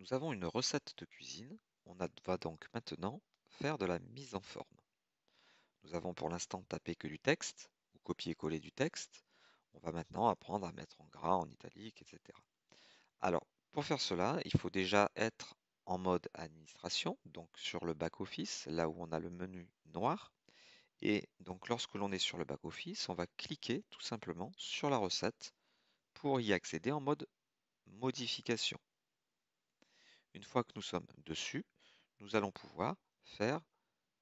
Nous avons une recette de cuisine. On va donc maintenant faire de la mise en forme. Nous avons pour l'instant tapé que du texte ou copier-coller du texte. On va maintenant apprendre à mettre en gras, en italique, etc. Alors, pour faire cela, il faut déjà être en mode administration, donc sur le back-office, là où on a le menu noir. Et donc, lorsque l'on est sur le back-office, on va cliquer tout simplement sur la recette pour y accéder en mode modification. Une fois que nous sommes dessus, nous allons pouvoir faire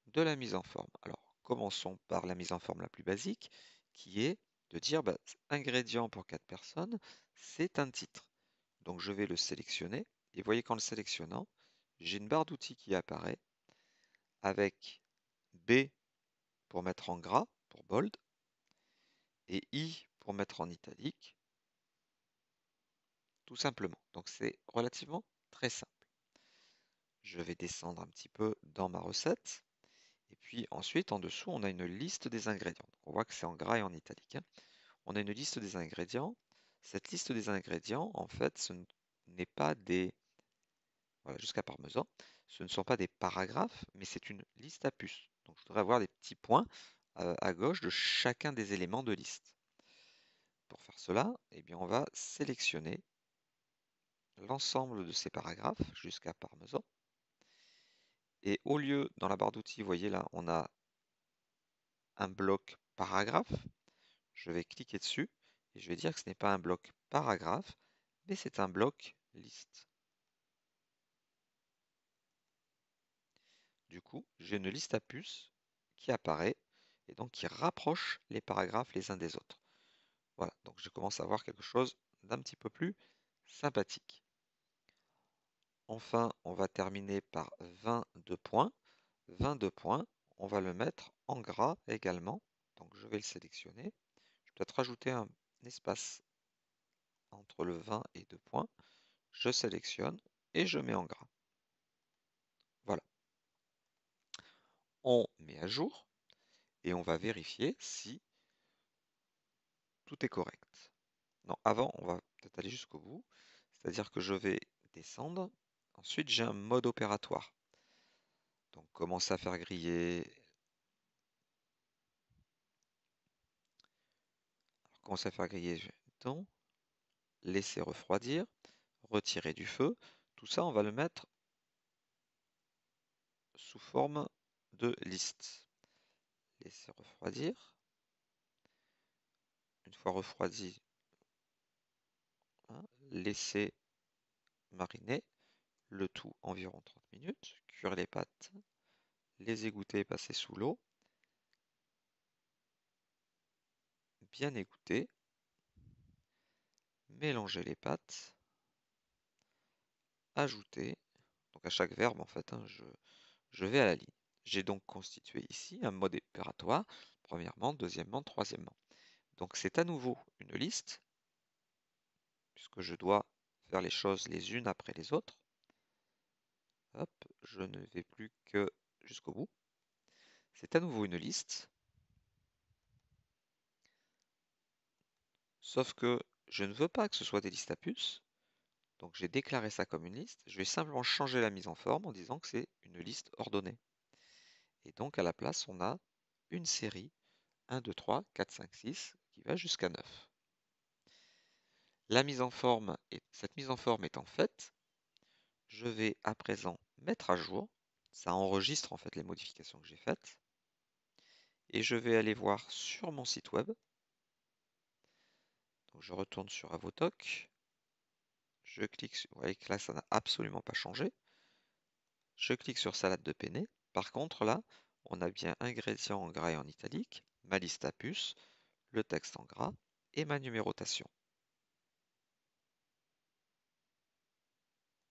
de la mise en forme. Alors, commençons par la mise en forme la plus basique, qui est de dire bah, ingrédient pour 4 personnes, c'est un titre. Donc, je vais le sélectionner. Et voyez qu'en le sélectionnant, j'ai une barre d'outils qui apparaît avec B pour mettre en gras, pour bold, et I pour mettre en italique, tout simplement. Donc c'est relativement très simple. Je vais descendre un petit peu dans ma recette. Et puis ensuite, en dessous, on a une liste des ingrédients. on voit que c'est en gras et en italique. Hein. On a une liste des ingrédients. Cette liste des ingrédients, en fait, ce n'est pas des... Voilà, jusqu'à parmesan. Ce ne sont pas des paragraphes, mais c'est une liste à puces. Donc je voudrais avoir des petits points euh, à gauche de chacun des éléments de liste. Pour faire cela, eh bien, on va sélectionner l'ensemble de ces paragraphes jusqu'à parmesan. Et au lieu, dans la barre d'outils, vous voyez là, on a un bloc paragraphe. Je vais cliquer dessus et je vais dire que ce n'est pas un bloc paragraphe, mais c'est un bloc liste. Du coup, j'ai une liste à puces qui apparaît et donc qui rapproche les paragraphes les uns des autres. Voilà, donc je commence à voir quelque chose d'un petit peu plus sympathique. Enfin, on va terminer par 22 points. 22 points, on va le mettre en gras également. Donc je vais le sélectionner. Je vais peut-être rajouter un espace entre le 20 et 2 points. Je sélectionne et je mets en gras. Voilà. On met à jour et on va vérifier si tout est correct. Non, avant, on va peut-être aller jusqu'au bout. C'est-à-dire que je vais descendre Ensuite, j'ai un mode opératoire. Donc, commencer à faire griller. Alors, commencer à faire griller temps, laisser refroidir, retirer du feu. Tout ça, on va le mettre sous forme de liste. Laisser refroidir. Une fois refroidi, hein, laisser mariner le tout environ 30 minutes, cuire les pâtes, les égoutter et passer sous l'eau, bien égoutter, mélanger les pâtes, ajouter, donc à chaque verbe en fait, hein, je, je vais à la ligne. J'ai donc constitué ici un mode opératoire, premièrement, deuxièmement, troisièmement. Donc c'est à nouveau une liste, puisque je dois faire les choses les unes après les autres. Je ne vais plus que jusqu'au bout. C'est à nouveau une liste. Sauf que je ne veux pas que ce soit des listes à puces. Donc j'ai déclaré ça comme une liste. Je vais simplement changer la mise en forme en disant que c'est une liste ordonnée. Et donc à la place, on a une série 1, 2, 3, 4, 5, 6 qui va jusqu'à 9. La mise en forme, cette mise en forme étant faite, je vais à présent mettre à jour. Ça enregistre en fait les modifications que j'ai faites. Et je vais aller voir sur mon site web. Je retourne sur Avotoc. Je clique sur. Vous voyez que là, ça n'a absolument pas changé. Je clique sur salade de penne. Par contre, là, on a bien ingrédients en gras et en italique, ma liste à puces, le texte en gras et ma numérotation.